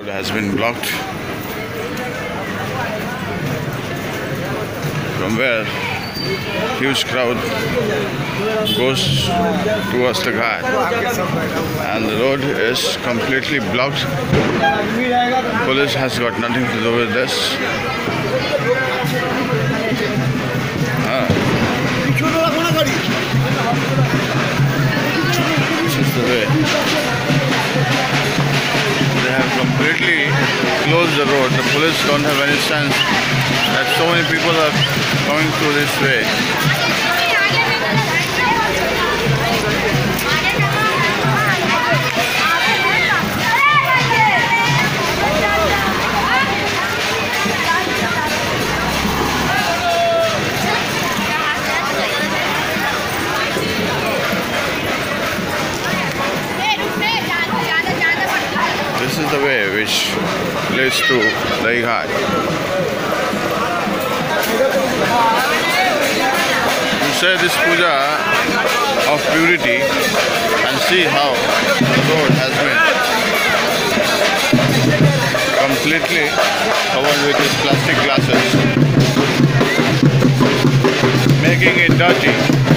road has been blocked. From where? Huge crowd goes towards the ghat and the road is completely blocked. Police has got nothing to do with this closed the road. The police don't have any sense that so many people are coming through this way. This is the way which to Dahi Ghat. You say this puja of purity and see how the road has been completely covered with these plastic glasses, making it dirty.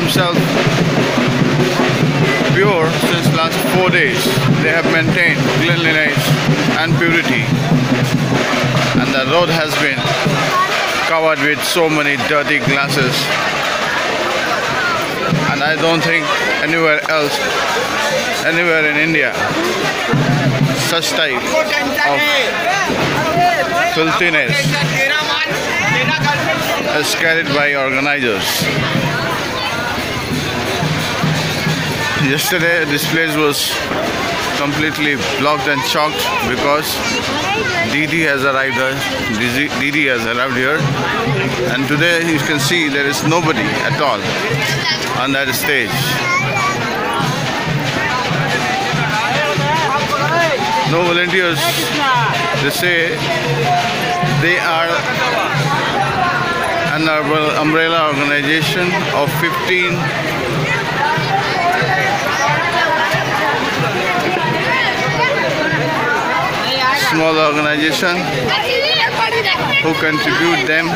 Themselves pure since last four days, they have maintained cleanliness and purity. And the road has been covered with so many dirty glasses. And I don't think anywhere else anywhere in India such type of filthiness is carried by organizers. Yesterday this place was completely blocked and shocked because DD has arrived here. DD has arrived here and today you can see there is nobody at all on that stage. no volunteers. They say they are an umbrella organization of 15 small organization who contribute them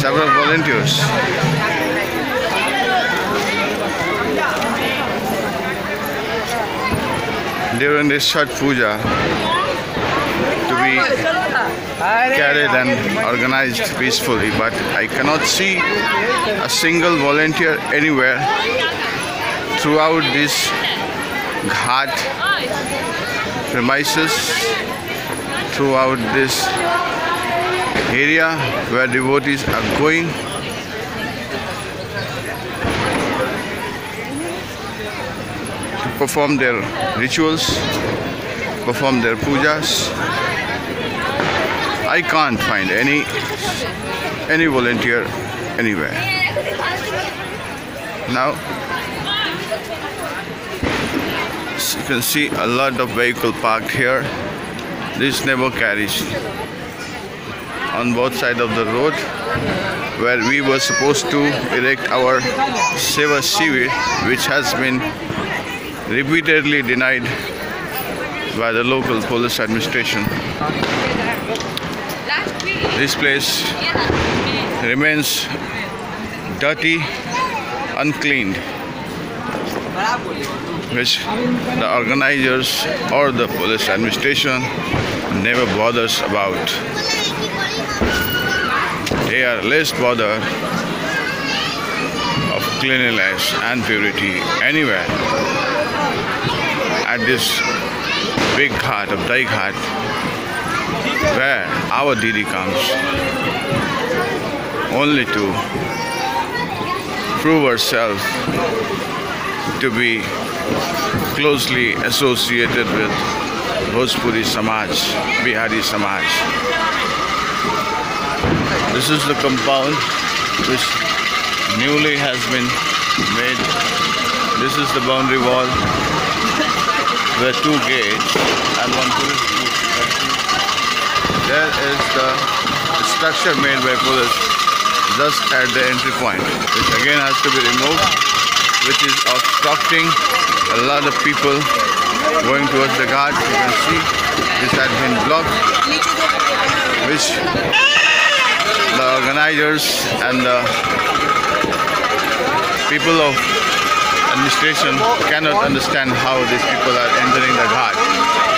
several volunteers. during this Chhat Puja to be carried and organized peacefully, but I cannot see a single volunteer anywhere throughout this ghat premises, throughout this area where devotees are going. To perform their rituals, perform their pujas. I can't find any any volunteer anywhere. Now you can see a lot of vehicle parked here. This never carriage on both sides of the road where we were supposed to erect our Seva Shivir which has been repeatedly denied by the local police administration. This place remains dirty, uncleaned, which the organizers or the police administration never bothers about. They are less bothered of cleanliness and purity anywhere at this big ghat of Dahi Ghat where our Didi comes only to prove herself to be closely associated with Bhojpuri Samaj, Bihari Samaj. This is the compound which newly has been made. This is the boundary wall where two gates and one police. There is the structure made by police just at the entry point, which again has to be removed, which is obstructing a lot of people going towards the ghat. You can see this has been blocked, which the organizers and the people of administration cannot understand how these people are entering the ghat.